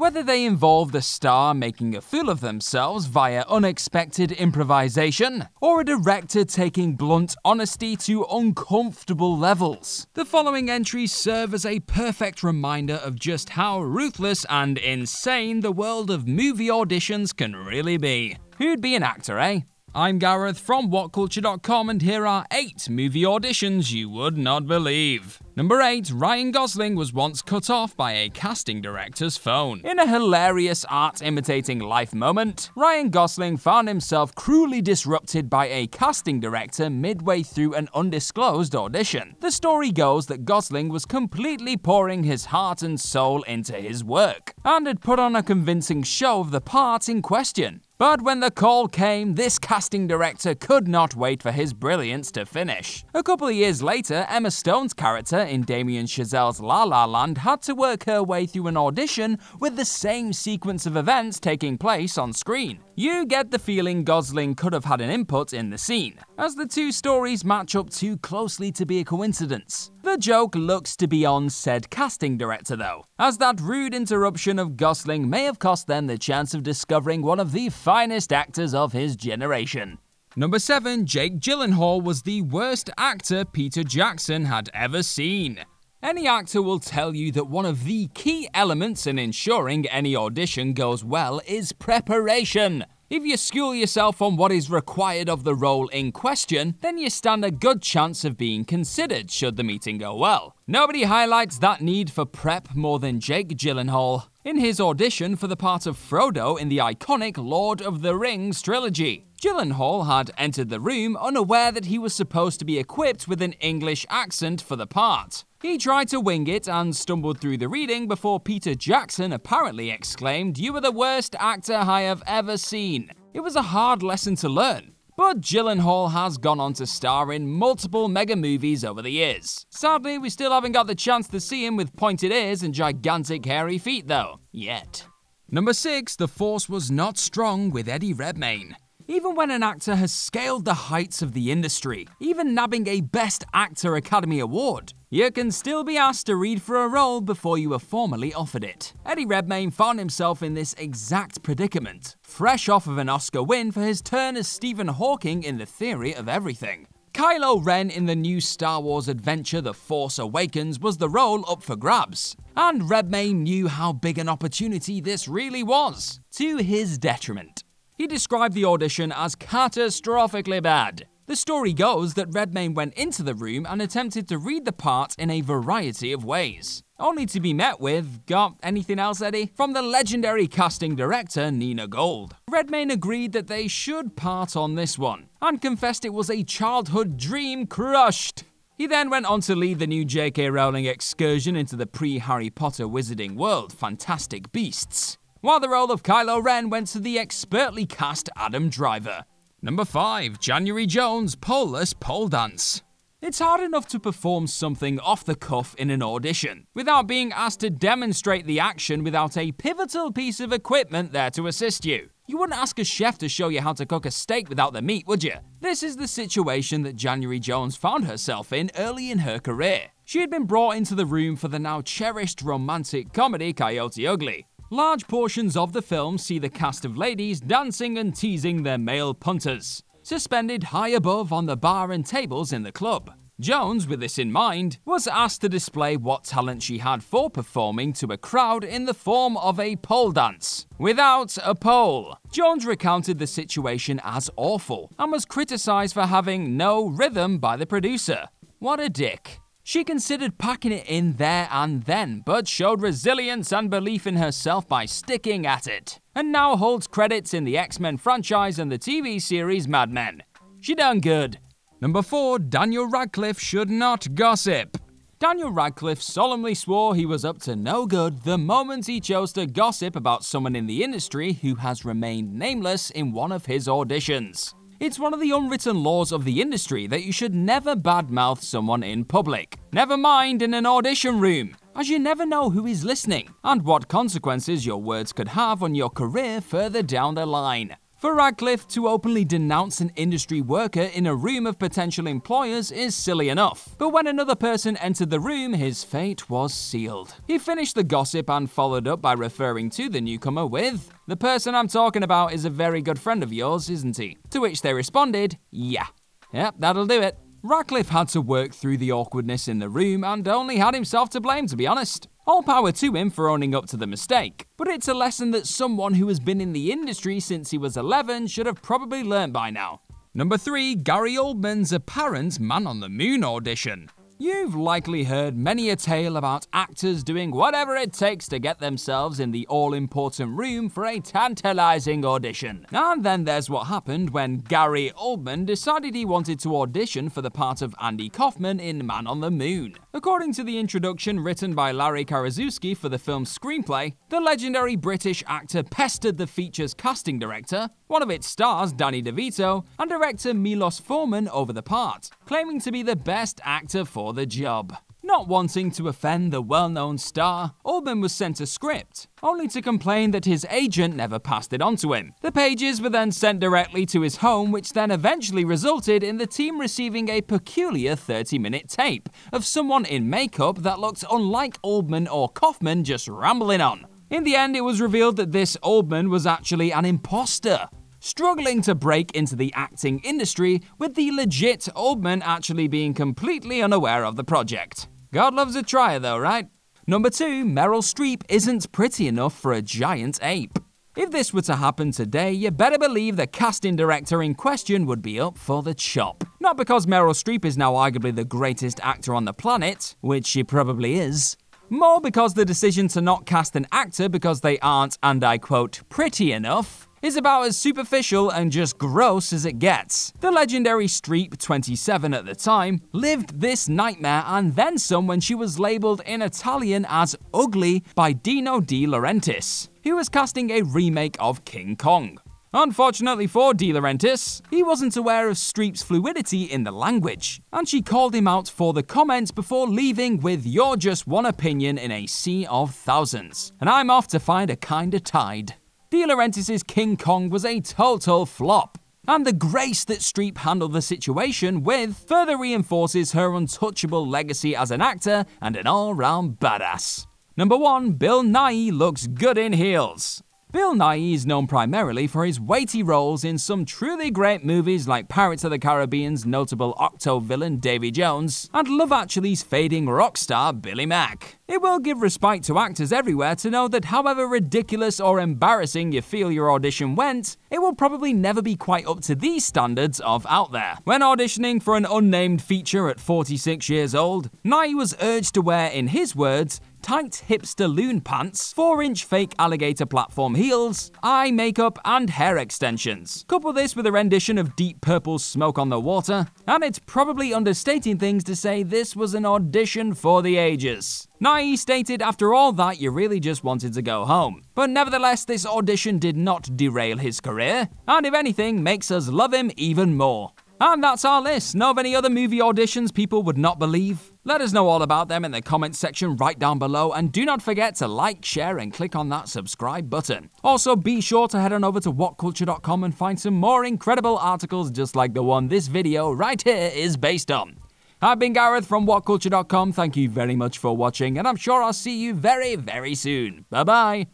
Whether they involve the star making a fool of themselves via unexpected improvisation, or a director taking blunt honesty to uncomfortable levels. The following entries serve as a perfect reminder of just how ruthless and insane the world of movie auditions can really be. Who'd be an actor, eh? I'm Gareth from WhatCulture.com, and here are 8 movie auditions you would not believe. Number 8. Ryan Gosling was once cut off by a casting director's phone. In a hilarious art imitating life moment, Ryan Gosling found himself cruelly disrupted by a casting director midway through an undisclosed audition. The story goes that Gosling was completely pouring his heart and soul into his work, and had put on a convincing show of the part in question. But when the call came, this casting director could not wait for his brilliance to finish. A couple of years later, Emma Stone's character in Damien Chazelle's La La Land had to work her way through an audition with the same sequence of events taking place on screen. You get the feeling Gosling could have had an input in the scene, as the two stories match up too closely to be a coincidence. The joke looks to be on said casting director though, as that rude interruption of Gosling may have cost them the chance of discovering one of the finest actors of his generation. Number 7. Jake Gyllenhaal was the worst actor Peter Jackson had ever seen. Any actor will tell you that one of the key elements in ensuring any audition goes well is preparation. If you school yourself on what is required of the role in question, then you stand a good chance of being considered should the meeting go well. Nobody highlights that need for prep more than Jake Gyllenhaal in his audition for the part of Frodo in the iconic Lord of the Rings trilogy. Gyllenhaal had entered the room unaware that he was supposed to be equipped with an English accent for the part. He tried to wing it and stumbled through the reading before Peter Jackson apparently exclaimed, You are the worst actor I have ever seen. It was a hard lesson to learn. But Gyllenhaal has gone on to star in multiple mega movies over the years. Sadly, we still haven't got the chance to see him with pointed ears and gigantic hairy feet, though. Yet. Number 6. The Force was not strong with Eddie Redmayne. Even when an actor has scaled the heights of the industry, even nabbing a Best Actor Academy Award, you can still be asked to read for a role before you are formally offered it. Eddie Redmayne found himself in this exact predicament, fresh off of an Oscar win for his turn as Stephen Hawking in The Theory of Everything. Kylo Ren in the new Star Wars adventure The Force Awakens was the role up for grabs, and Redmayne knew how big an opportunity this really was, to his detriment. He described the audition as catastrophically bad. The story goes that Redmayne went into the room and attempted to read the part in a variety of ways, only to be met with, got anything else, Eddie? From the legendary casting director Nina Gold. Redmayne agreed that they should part on this one, and confessed it was a childhood dream crushed. He then went on to lead the new J.K. Rowling excursion into the pre Harry Potter wizarding world, Fantastic Beasts while the role of Kylo Ren went to the expertly cast Adam Driver. Number 5. January Jones Poleless Pole Dance. It's hard enough to perform something off the cuff in an audition, without being asked to demonstrate the action without a pivotal piece of equipment there to assist you. You wouldn't ask a chef to show you how to cook a steak without the meat, would you? This is the situation that January Jones found herself in early in her career. She had been brought into the room for the now cherished romantic comedy Coyote Ugly, Large portions of the film see the cast of ladies dancing and teasing their male punters, suspended high above on the bar and tables in the club. Jones, with this in mind, was asked to display what talent she had for performing to a crowd in the form of a pole dance, without a pole. Jones recounted the situation as awful and was criticized for having no rhythm by the producer. What a dick. She considered packing it in there and then, but showed resilience and belief in herself by sticking at it, and now holds credits in the X Men franchise and the TV series Mad Men. She done good. Number 4. Daniel Radcliffe should not gossip. Daniel Radcliffe solemnly swore he was up to no good the moment he chose to gossip about someone in the industry who has remained nameless in one of his auditions. It's one of the unwritten laws of the industry that you should never badmouth someone in public. Never mind in an audition room, as you never know who is listening and what consequences your words could have on your career further down the line. For Radcliffe to openly denounce an industry worker in a room of potential employers is silly enough, but when another person entered the room, his fate was sealed. He finished the gossip and followed up by referring to the newcomer with, The person I'm talking about is a very good friend of yours, isn't he? To which they responded, Yeah. Yep, that'll do it. Radcliffe had to work through the awkwardness in the room and only had himself to blame, to be honest. All power to him for owning up to the mistake, but it's a lesson that someone who has been in the industry since he was 11 should have probably learned by now. Number 3. Gary Oldman's apparent Man on the Moon audition. You've likely heard many a tale about actors doing whatever it takes to get themselves in the all important room for a tantalizing audition. And then there's what happened when Gary Oldman decided he wanted to audition for the part of Andy Kaufman in Man on the Moon. According to the introduction written by Larry Karaszewski for the film's screenplay, the legendary British actor pestered the feature's casting director, one of its stars, Danny DeVito, and director Milos Forman over the part, claiming to be the best actor for for the job. Not wanting to offend the well known star, Oldman was sent a script, only to complain that his agent never passed it on to him. The pages were then sent directly to his home, which then eventually resulted in the team receiving a peculiar 30 minute tape of someone in makeup that looked unlike Oldman or Kaufman just rambling on. In the end, it was revealed that this Oldman was actually an imposter, struggling to break into the acting industry, with the legit Oldman actually being completely unaware of the project. God loves a trier though, right? Number 2, Meryl Streep isn't pretty enough for a giant ape. If this were to happen today, you better believe the casting director in question would be up for the chop. Not because Meryl Streep is now arguably the greatest actor on the planet, which she probably is, more because the decision to not cast an actor because they aren't, and I quote, pretty enough, is about as superficial and just gross as it gets. The legendary Streep, 27 at the time, lived this nightmare and then some when she was labelled in Italian as ugly by Dino De Laurentiis, who was casting a remake of King Kong. Unfortunately for De Laurentiis, he wasn't aware of Streep's fluidity in the language, and she called him out for the comments before leaving with You're just one opinion in a sea of thousands, and I'm off to find a kinda tide. De Laurentiis' King Kong was a total flop. And the grace that Streep handled the situation with further reinforces her untouchable legacy as an actor and an all round badass. Number 1, Bill Nighy looks good in heels. Bill Nighy is known primarily for his weighty roles in some truly great movies like Pirates of the Caribbean's notable Octo villain Davy Jones and Love Actually's fading rock star Billy Mack. It will give respite to actors everywhere to know that however ridiculous or embarrassing you feel your audition went, it will probably never be quite up to these standards of out there. When auditioning for an unnamed feature at 46 years old, Nighy was urged to wear, in his words, tight hipster loon pants, 4 inch fake alligator platform heels, eye makeup, and hair extensions. Couple this with a rendition of Deep Purple's Smoke on the Water, and it's probably understating things to say this was an audition for the ages. Nighy stated after all that you really just wanted to go home. But nevertheless, this audition did not derail his career, and if anything, makes us love him even more. And that's our list. Know of any other movie auditions people would not believe? Let us know all about them in the comments section right down below, and do not forget to like, share, and click on that subscribe button. Also, be sure to head on over to whatculture.com and find some more incredible articles just like the one this video right here is based on. I've been Gareth from whatculture.com, thank you very much for watching, and I'm sure I'll see you very, very soon. Bye bye.